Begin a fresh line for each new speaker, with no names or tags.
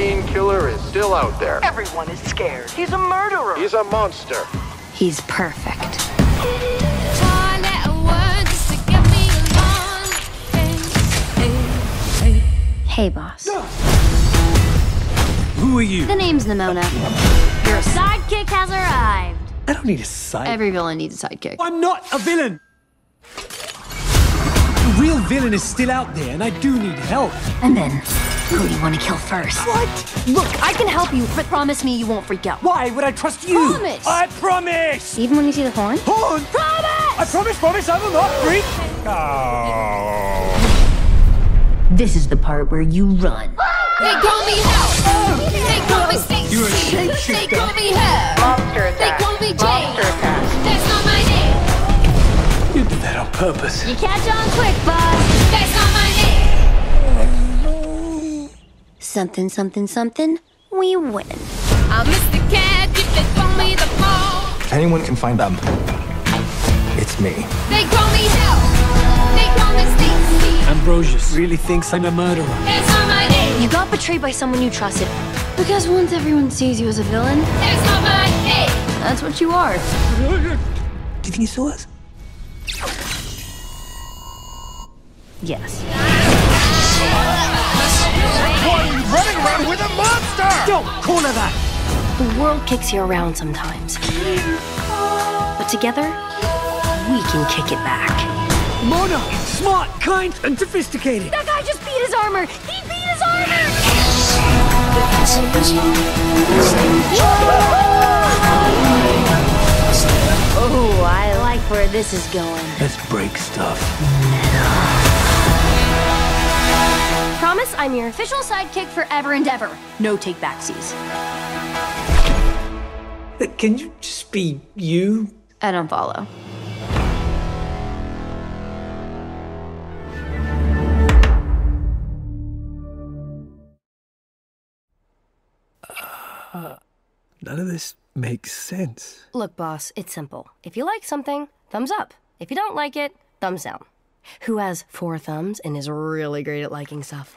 Queen Killer is still out there.
Everyone is scared. He's a murderer.
He's a monster.
He's perfect. Hey, boss.
Who are you?
The name's Nimona. Your sidekick has arrived.
I don't need a sidekick.
Every villain needs a sidekick.
I'm not a villain. The real villain is still out there, and I do need help.
And then, who do you want to kill first?
What?
Look, I can help you, but promise me you won't freak out.
Why would I trust you?
Promise.
I promise.
Even when you see the horn?
Horn.
Promise!
I promise, promise, I will not freak. Oh.
This is the part where you run.
They call me Hell. Oh. They call me Stacy.
You're a
They
shapeshifter.
call me Hell.
Monster
They
attack.
call me Jane.
Monster attack.
That's not my name.
You did that on purpose.
You catch on quick, boss.
That's not my
Something, something, something. We win.
Uh, I'm Mr. Cat. If they throw me the ball.
If anyone can find them, it's me.
They call me Hell. They call me Stacy.
Ambrosius really thinks I'm a murderer.
That's not my name.
You got betrayed by someone you trusted. Because once everyone sees you as a villain,
That's not my name.
that's what you are.
Do you think he saw us?
Yes.
Monster!
Don't call her that.
The world kicks you around sometimes. But together, we can kick it back.
Mona, smart, kind, and sophisticated.
That guy just beat his armor! He beat his armor! Oh, I like where this is going.
Let's break stuff.
Promise I'm your official sidekick forever and ever. No take backsies.
Uh, Can you just be you?
I don't follow.
None of this makes sense.
Look, boss, it's simple. If you like something, thumbs up. If you don't like it, thumbs down. Who has four thumbs and is really great at liking stuff?